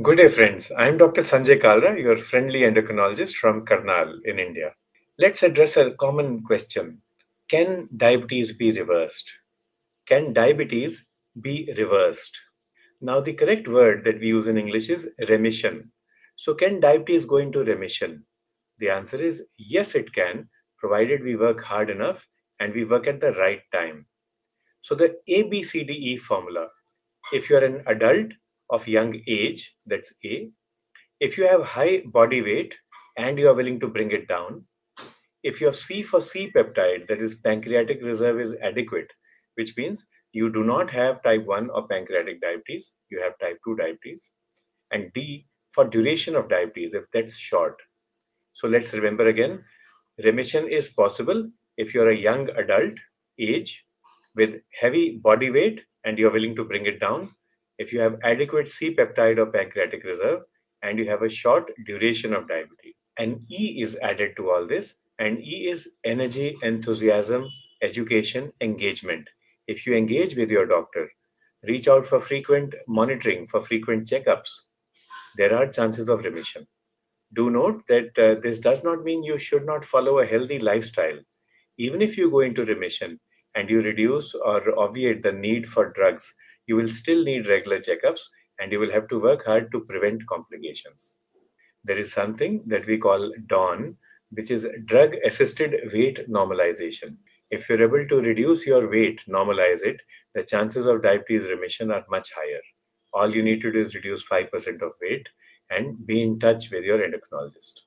Good day, friends. I'm Dr. Sanjay Kalra, your friendly endocrinologist from Karnal in India. Let's address a common question Can diabetes be reversed? Can diabetes be reversed? Now, the correct word that we use in English is remission. So, can diabetes go into remission? The answer is yes, it can, provided we work hard enough and we work at the right time. So, the ABCDE formula if you're an adult, of young age, that's A. If you have high body weight and you are willing to bring it down, if your C for C peptide, that is pancreatic reserve, is adequate, which means you do not have type 1 or pancreatic diabetes, you have type 2 diabetes, and D for duration of diabetes, if that's short. So let's remember again remission is possible if you're a young adult age with heavy body weight and you're willing to bring it down if you have adequate C peptide or pancreatic reserve and you have a short duration of diabetes. And E is added to all this, and E is energy, enthusiasm, education, engagement. If you engage with your doctor, reach out for frequent monitoring, for frequent checkups, there are chances of remission. Do note that uh, this does not mean you should not follow a healthy lifestyle. Even if you go into remission and you reduce or obviate the need for drugs you will still need regular checkups and you will have to work hard to prevent complications. There is something that we call DAWN, which is drug assisted weight normalization. If you're able to reduce your weight, normalize it, the chances of diabetes remission are much higher. All you need to do is reduce 5% of weight and be in touch with your endocrinologist.